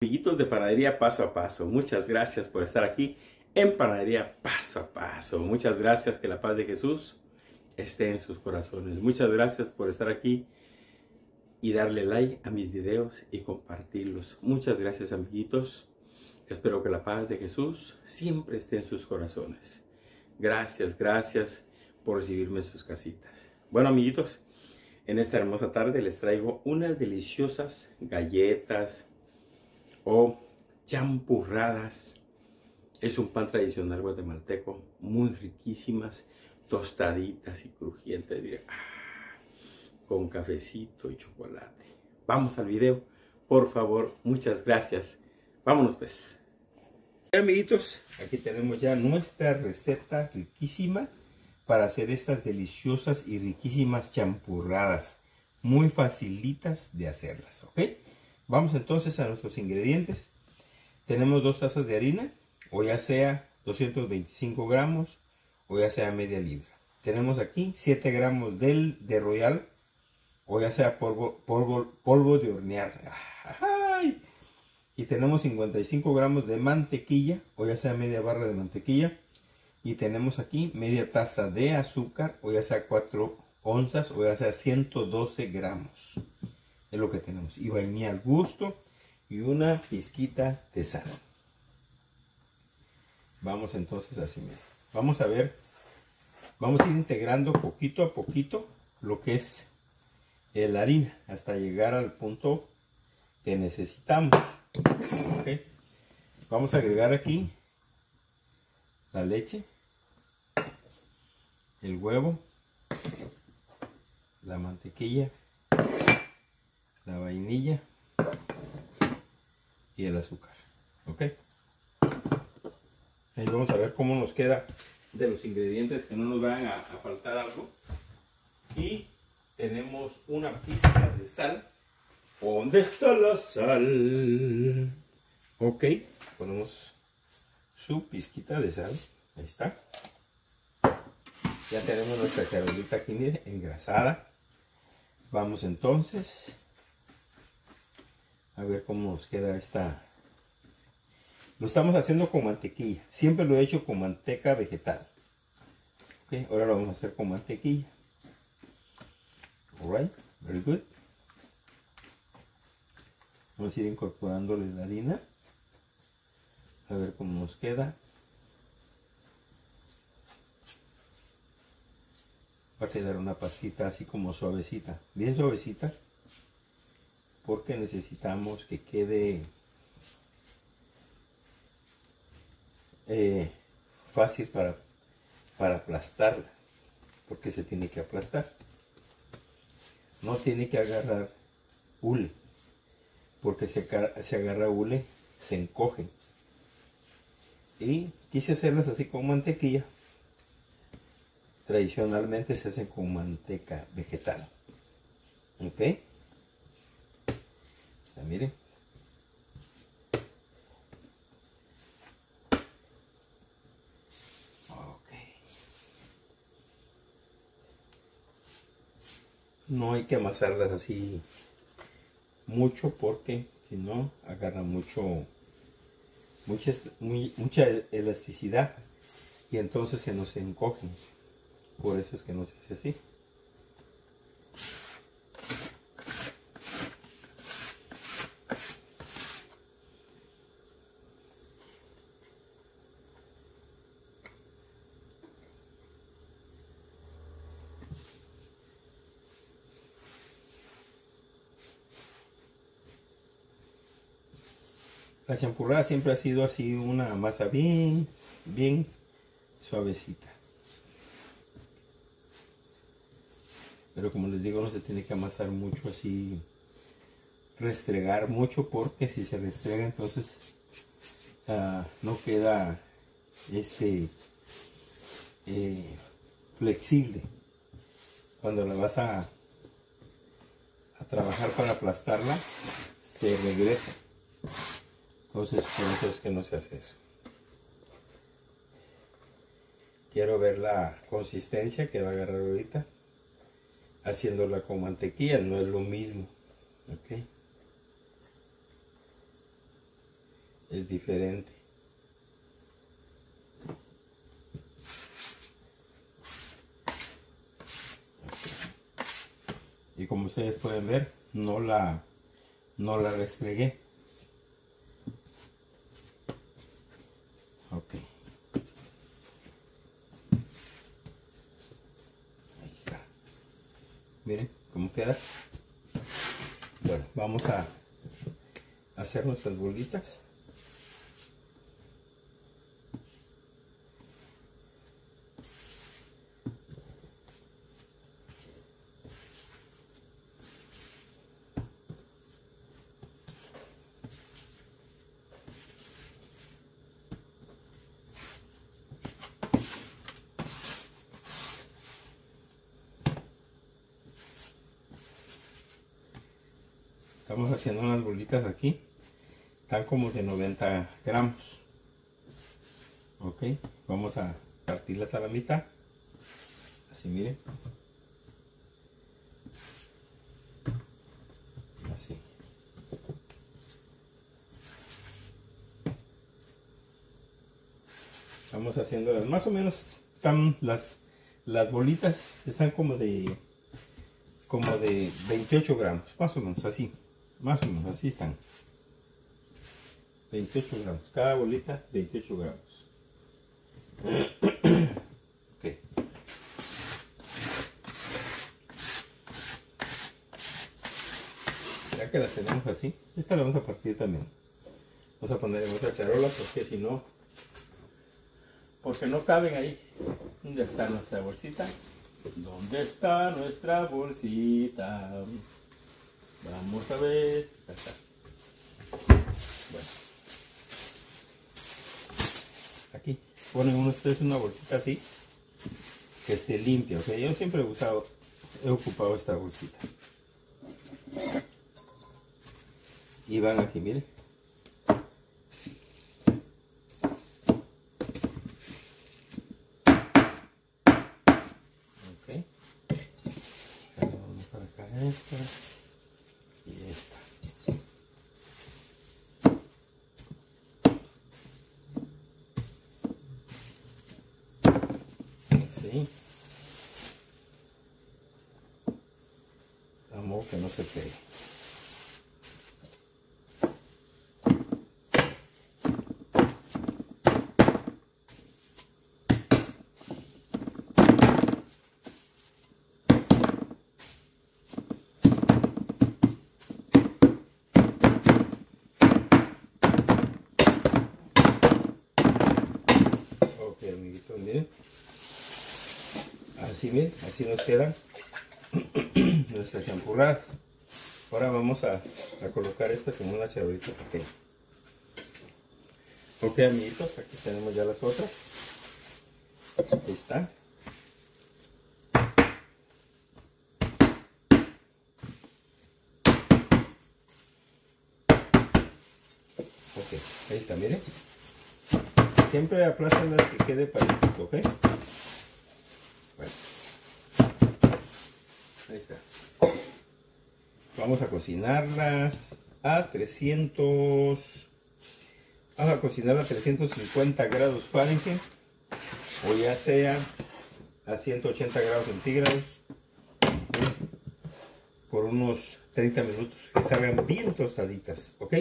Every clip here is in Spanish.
Amiguitos de Panadería Paso a Paso, muchas gracias por estar aquí en Panadería Paso a Paso. Muchas gracias, que la paz de Jesús esté en sus corazones. Muchas gracias por estar aquí y darle like a mis videos y compartirlos. Muchas gracias, amiguitos. Espero que la paz de Jesús siempre esté en sus corazones. Gracias, gracias por recibirme en sus casitas. Bueno, amiguitos, en esta hermosa tarde les traigo unas deliciosas galletas, o champurradas. Es un pan tradicional guatemalteco, muy riquísimas, tostaditas y crujientes, ah, con cafecito y chocolate. Vamos al video, por favor, muchas gracias. Vámonos pues. Amiguitos, aquí tenemos ya nuestra receta riquísima para hacer estas deliciosas y riquísimas champurradas. Muy facilitas de hacerlas, ¿ok? Vamos entonces a nuestros ingredientes. Tenemos dos tazas de harina, o ya sea 225 gramos, o ya sea media libra. Tenemos aquí 7 gramos del, de Royal, o ya sea polvo, polvo, polvo de hornear. Y tenemos 55 gramos de mantequilla, o ya sea media barra de mantequilla. Y tenemos aquí media taza de azúcar, o ya sea 4 onzas, o ya sea 112 gramos es lo que tenemos. Y vainilla al gusto y una pizquita de sal. Vamos entonces así, Vamos a ver, vamos a ir integrando poquito a poquito lo que es la harina hasta llegar al punto que necesitamos. Vamos a agregar aquí la leche, el huevo, la mantequilla, la vainilla y el azúcar. ¿Ok? Ahí vamos a ver cómo nos queda de los ingredientes que no nos van a, faltar algo. Y tenemos una pizca de sal. ¿Dónde está la sal? Ok, ponemos su pizquita de sal. Ahí está. Ya tenemos nuestra charolita aquí engrasada. Vamos entonces a ver cómo nos queda esta. Lo estamos haciendo con mantequilla. Siempre lo he hecho con manteca vegetal. Ok ahora lo vamos a hacer con mantequilla. Alright very good. Vamos a ir incorporándole la harina. A ver cómo nos queda. Va a quedar una pastita así como suavecita. Bien suavecita porque necesitamos que quede eh, fácil para, para aplastarla porque se tiene que aplastar. No tiene que agarrar hule porque se, se agarra hule se encoge. Y quise hacerlas así con mantequilla. Tradicionalmente se hacen con manteca vegetal. Ok miren. No hay que amasarlas así mucho porque si no agarra mucho mucha, mucha elasticidad y entonces se nos encogen. Por eso es que no se hace así. La champurrada siempre ha sido así una masa bien, bien suavecita. Pero como les digo, no se tiene que amasar mucho así, restregar mucho, porque si se restrega entonces ah, no queda este eh, flexible. Cuando la vas a, a trabajar para aplastarla, se regresa. Entonces, por es que no se hace eso. Quiero ver la consistencia que va a agarrar ahorita. Haciéndola con mantequilla, no es lo mismo. ¿Ok? es diferente. Y como ustedes pueden ver, no la, no la restregué. Ok. Ahí está. Miren cómo queda. Bueno, vamos a nuestras bolitas. estamos haciendo unas bolitas aquí están como de 90 gramos. Ok vamos a partirlas a la mitad. Así miren. Así. Estamos haciéndolas. Más o menos están las las bolitas están como de como de 28 gramos más o menos así. Más o menos, así están. 28 gramos. Cada bolita, 28 gramos. ok. Ya que las tenemos así, esta la vamos a partir también. Vamos a poner en otra charola porque si no, porque no caben ahí. ¿Dónde está nuestra bolsita? ¿Dónde está nuestra bolsita? Vamos a ver. Bueno. Aquí ponen ustedes una bolsita así que esté limpia. Ok, yo siempre he usado, he ocupado esta bolsita. Y van aquí, miren. Ok. Vamos para acá esta. Que no se pegue. Ok, amiguitos, miren. Así, miren, así nos quedan nuestras champurradas. Ahora vamos a, colocar esta en charolita pequeña. Ok amiguitos, aquí tenemos ya las otras. Ahí está. Ok, ahí está, miren. Siempre aplastan las que quede parejito, ok. Bueno. Ahí está. Vamos a cocinarlas a 300. Vamos a cocinar a 350 grados Fahrenheit. O ya sea a 180 grados centígrados. Por unos 30 minutos. Que salgan bien tostaditas. ¿Ok?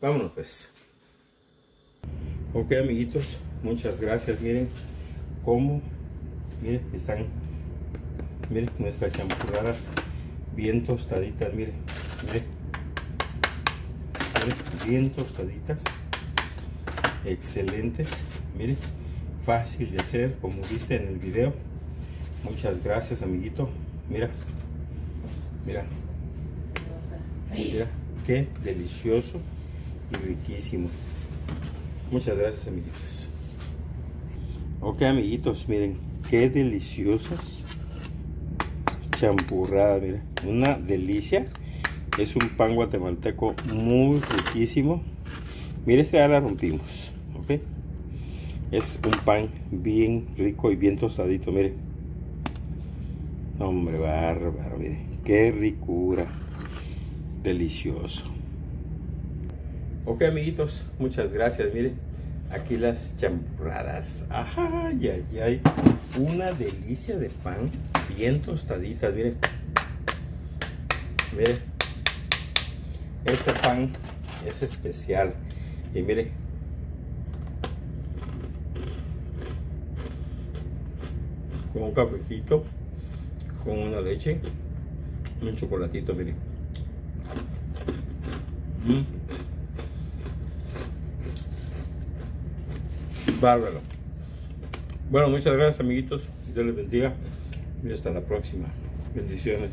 Vámonos pues. Ok amiguitos. Muchas gracias. Miren cómo. Miren, están miren nuestras champurradas bien tostaditas miren, miren, bien tostaditas excelentes miren fácil de hacer como viste en el video. Muchas gracias amiguito. Mira mira. Mira qué delicioso y riquísimo. Muchas gracias amiguitos. Ok amiguitos miren qué deliciosas champurrada, mira, una delicia. Es un pan guatemalteco muy riquísimo. Mire, este ya la rompimos, ¿ok? Es un pan bien rico y bien tostadito, mire. Hombre, bárbaro, mire. Qué ricura. Delicioso. Ok, amiguitos, muchas gracias. Miren, aquí las champurradas. Ay, ay, ay. Una delicia de pan, bien tostaditas, miren. Miren. Este pan es especial. Y miren. Con un cafecito, con una leche, un chocolatito, miren. Mm. Bárbaro. Bueno, muchas gracias amiguitos. Dios les bendiga. Y hasta la próxima. Bendiciones.